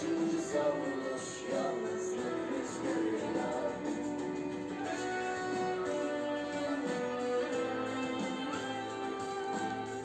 Just your soul.